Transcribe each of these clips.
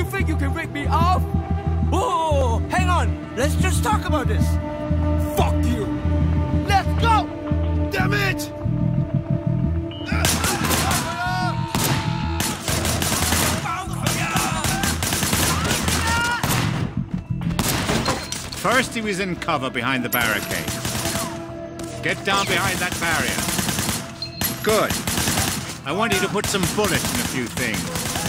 You think you can rip me off? Oh, hang on. Let's just talk about this. Fuck you. Let's go. Damn it! First he was in cover behind the barricade. Get down behind that barrier. Good. I want you to put some bullets in a few things.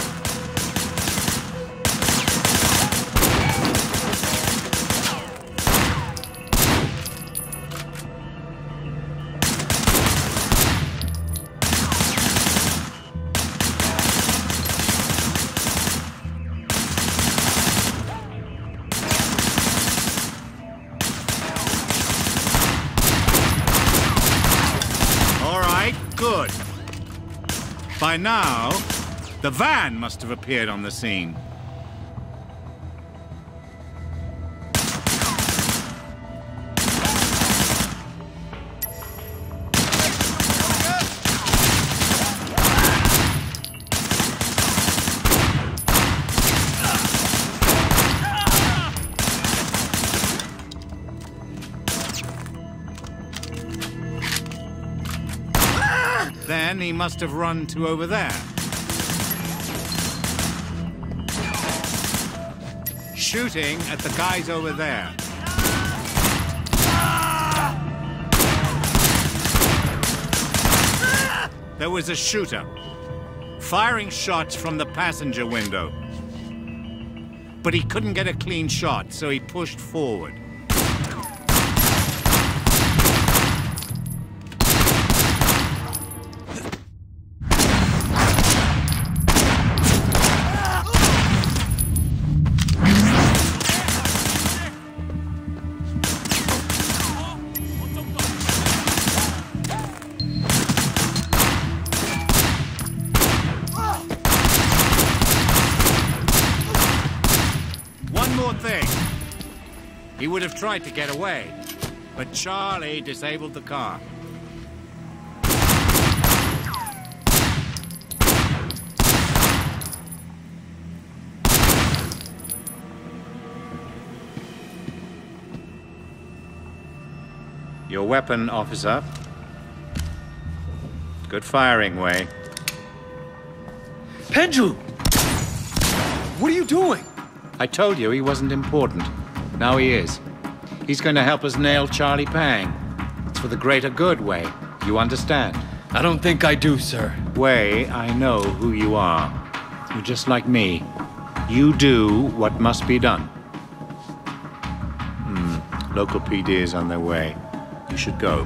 Good. By now, the van must have appeared on the scene. Then he must have run to over there. Shooting at the guys over there. There was a shooter, firing shots from the passenger window. But he couldn't get a clean shot, so he pushed forward. More thing. He would have tried to get away, but Charlie disabled the car. Your weapon, officer. Good firing, Wei. Pendrew! What are you doing? I told you he wasn't important. Now he is. He's going to help us nail Charlie Pang. It's for the greater good, Wei. You understand? I don't think I do, sir. Wei, I know who you are. You're just like me. You do what must be done. Hmm. Local PD is on their way. You should go.